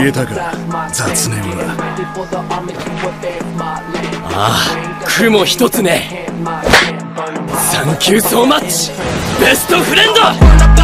言えたか？雑念は。ああ雲一つね。サンキューソーマッチ。ベストフレンド。